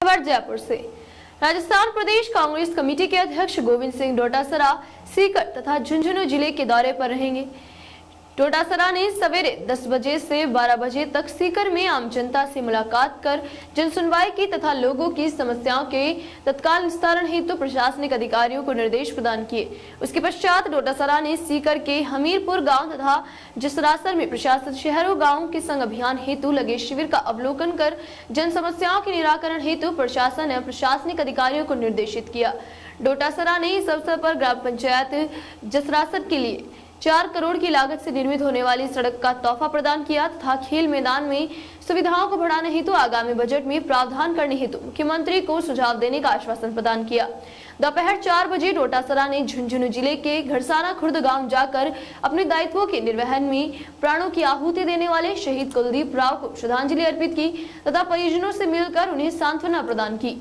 खबर जयपुर से। राजस्थान प्रदेश कांग्रेस कमेटी के अध्यक्ष गोविंद सिंह डोटासरा सीकर तथा झुंझुनू ज़िले के दौरे पर रहेंगे। डोटासरा ने सवेरे 10 बजे से 12 बजे तक सीकर में आम जनता से मुलाकात कर जन सुनवाई की तथा लोगों की समस्याओं के तत्काल निस्तारण हेतु तो प्रशासनिक अधिकारियों को निर्देश प्रदान किए। उसके पश्चात डोटासरा ने सीकर के हमीरपुर गाँव तथा जसरासर में प्रशासन शहरों गाँव के संग अभियान हेतु लगे शिविर का अवलोकन कर जन समस्याओं के निराकरण हेतु प्रशासन एवं प्रशासनिक अधिकारियों को निर्देशित किया। डोटासरा ने इस अवसर पर ग्राम पंचायत जसरासर के लिए चार करोड़ की लागत से निर्मित होने वाली सड़क का तोहफा प्रदान किया तथा खेल मैदान में सुविधाओं को बढ़ाने हेतु आगामी बजट में प्रावधान करने हेतु मुख्यमंत्री को सुझाव देने का आश्वासन प्रदान किया। दोपहर चार बजे डोटासरा ने झुंझुनू ज़िले के घरसाना खुर्द गाँव जाकर अपने दायित्वों के निर्वहन में प्राणों की आहुति देने वाले शहीद कुलदीप राव को श्रद्धांजलि अर्पित की तथा परिजनों से मिलकर उन्हें सांत्वना प्रदान की।